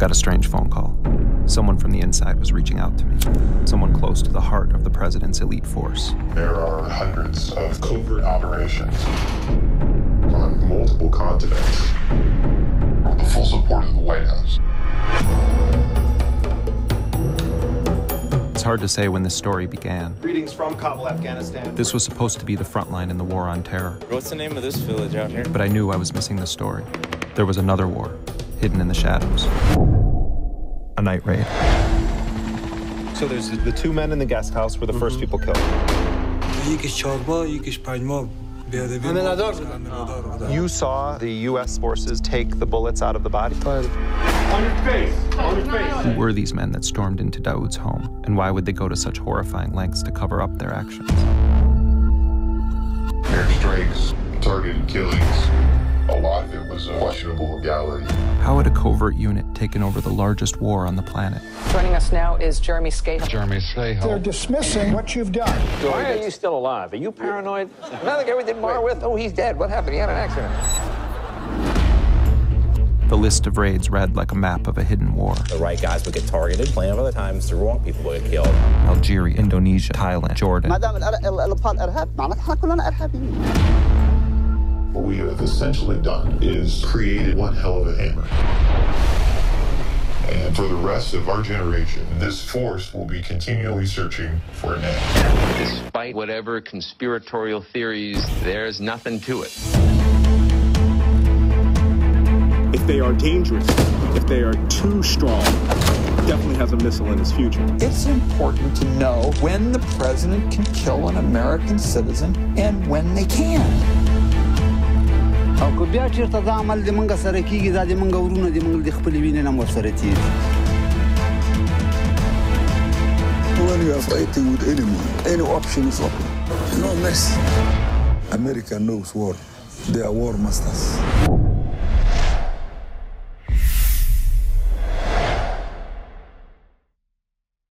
got a strange phone call. Someone from the inside was reaching out to me. Someone close to the heart of the president's elite force. There are hundreds of covert operations on multiple continents with the full support of the White House. It's hard to say when this story began. Greetings from Kabul, Afghanistan. This was supposed to be the front line in the war on terror. What's the name of this village out here? But I knew I was missing the story. There was another war, hidden in the shadows. A night raid. So there's the two men in the guest house were the first mm-hmm. people killed. You saw the U.S. forces take the bullets out of the body? On your face! On your face! Who were these men that stormed into Daoud's home, and why would they go to such horrifying lengths to cover up their actions? Airstrikes, targeted killings. A lot of it was a questionable legality. How had a covert unit taken over the largest war on the planet? Joining us now is Jeremy Scahill. Jeremy They're dismissing what you've done. Why are you still alive? Are you paranoid? Not the guy we did more with? Oh, he's dead. What happened? He had an accident. The list of raids read like a map of a hidden war. The right guys would get targeted. Plenty of other times, the wrong people would get killed. Algeria, Indonesia, Thailand, Jordan. What we have essentially done is created one hell of a hammer. And for the rest of our generation, this force will be continually searching for an end. Despite whatever conspiratorial theories, there's nothing to it. If they are dangerous, if they are too strong, definitely has a missile in his future. It's important to know when the president can kill an American citizen and when they can. او که بیا چیرته دا عمل د منګه سره کیږي دا د منګه ورونه د منګه د خپل وینې نه ورسره تیری When you are fighting with anyone, any option is open. No mercy. America knows war. They are war masters.